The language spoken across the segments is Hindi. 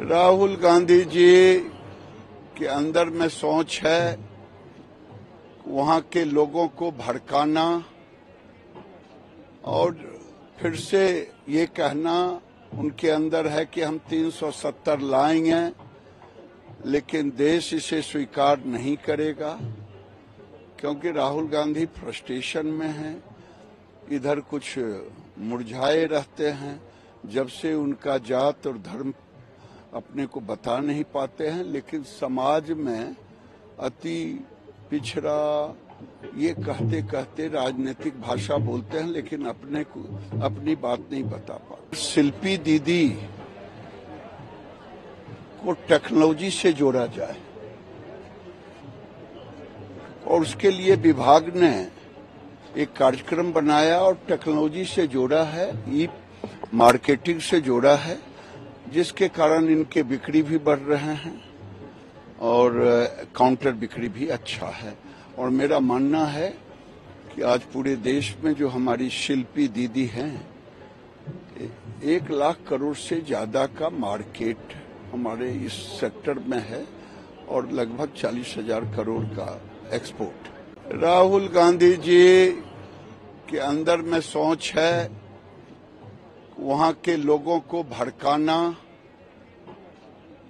राहुल गांधी जी के अंदर में सोच है वहाँ के लोगों को भड़काना और फिर से ये कहना उनके अंदर है कि हम 370 लाएँगे, लेकिन देश इसे स्वीकार नहीं करेगा, क्योंकि राहुल गांधी फ्रस्ट्रेशन में हैं, इधर कुछ मुरझाए रहते हैं, जब से उनका जात और धर्म अपने को बता नहीं पाते हैं, लेकिन समाज में अति पिछड़ा, ये कहते कहते राजनीतिक भाषा बोलते हैं, लेकिन अपने को, अपनी बात नहीं बता पाते। शिल्पी दीदी को टेक्नोलॉजी से जोड़ा जाए, और उसके लिए विभाग ने एक कार्यक्रम बनाया और टेक्नोलॉजी से जोड़ा है, ई मार्केटिंग से जोड़ा है। जिसके कारण इनके बिक्री भी बढ़ रहे हैं और काउंटर बिक्री भी अच्छा है। और मेरा मानना है कि आज पूरे देश में जो हमारी शिल्पी दीदी हैं एक लाख करोड़ से ज़्यादा का मार्केट हमारे इस सेक्टर में है और लगभग चालीस हज़ार करोड़ का एक्सपोर्ट राहुल गांधी जी के अंदर में सोच है, वहाँ के लोगों को भड़काना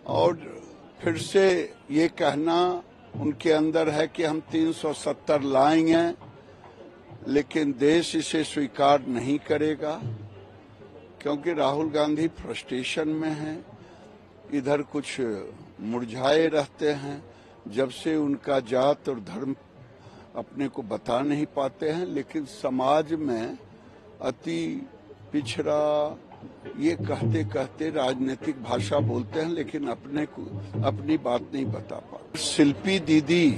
और फिर से ये कहना उनके अंदर है कि हम 370 लाएँगे, लेकिन देश इसे स्वीकार नहीं करेगा, क्योंकि राहुल गांधी फ्रस्ट्रेशन में हैं, इधर कुछ मुरझाए रहते हैं, जब से उनका जात और धर्म अपने को बता नहीं पाते हैं, लेकिन समाज में अति पिछड़ा ये कहते कहते राजनीतिक भाषा बोलते हैं, लेकिन अपने को, अपनी बात नहीं बता पाते। शिल्पी दीदी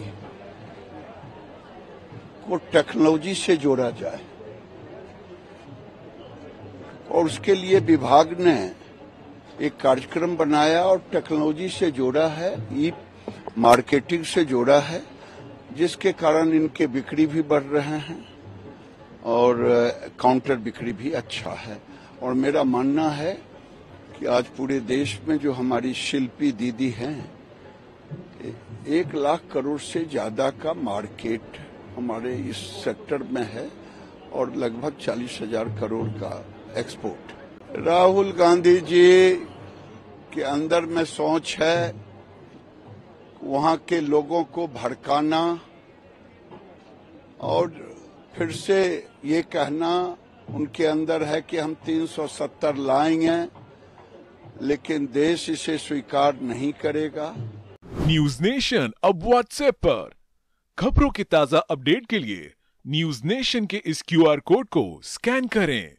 को टेक्नोलॉजी से जोड़ा जाए, और उसके लिए विभाग ने एक कार्यक्रम बनाया और टेक्नोलॉजी से जोड़ा है ई मार्केटिंग से जोड़ा है, जिसके कारण इनके बिक्री भी बढ़ रहे हैं, और काउंटर बिक्री भी अच्छा है। और मेरा मानना है कि आज पूरे देश में जो हमारी शिल्पी दीदी हैं, एक लाख करोड़ से ज़्यादा का मार्केट हमारे इस सेक्टर में है और लगभग चालीस हज़ार करोड़ का एक्सपोर्ट। राहुल गांधी जी के अंदर में सोच है, वहाँ के लोगों को भड़काना और फिर से ये कहना उनके अंदर है कि हम 370 लाएँगे, लेकिन देश इसे स्वीकार नहीं करेगा। न्यूज़ नेशन अब व्हाट्सएप पर। खबरों के ताज़ा अपडेट के लिए न्यूज़ नेशन के इस क्यूआर कोड को स्कैन करें।